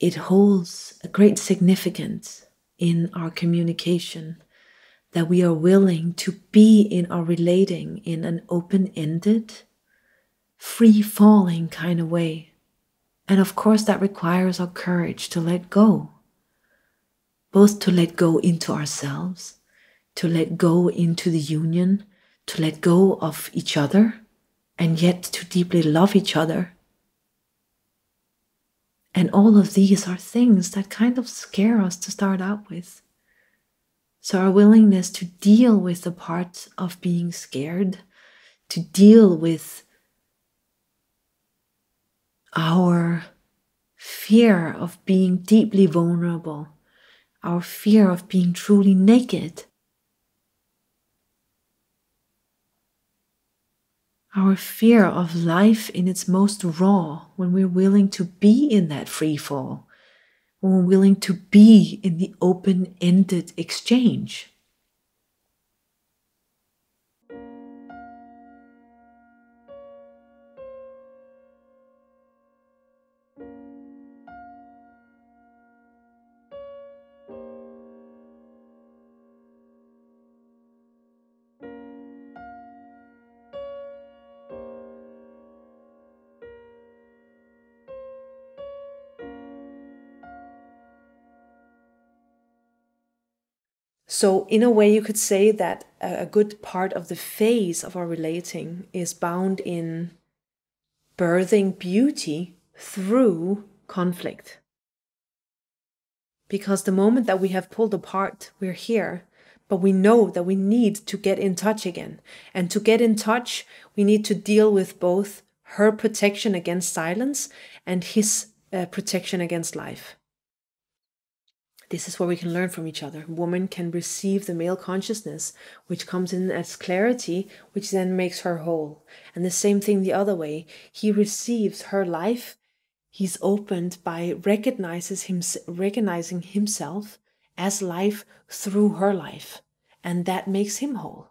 it holds a great significance in our communication that we are willing to be in our relating in an open ended, free falling kind of way. And of course, that requires our courage to let go, both to let go into ourselves, to let go into the union, to let go of each other, and yet to deeply love each other and all of these are things that kind of scare us to start out with. So, our willingness to deal with the part of being scared, to deal with our fear of being deeply vulnerable, our fear of being truly naked, our fear of life in its most raw, when we're willing to be in that free fall, when we're willing to be in the open ended exchange. So, in a way, you could say that a good part of the phase of our relating is bound in birthing beauty through conflict. Because the moment that we have pulled apart, we're here, but we know that we need to get in touch again. And to get in touch, we need to deal with both her protection against silence and his uh, protection against life. This is where we can learn from each other. Woman can receive the male consciousness, which comes in as clarity, which then makes her whole. And the same thing the other way. He receives her life. He's opened by recognizes him, recognizing himself as life through her life. And that makes him whole.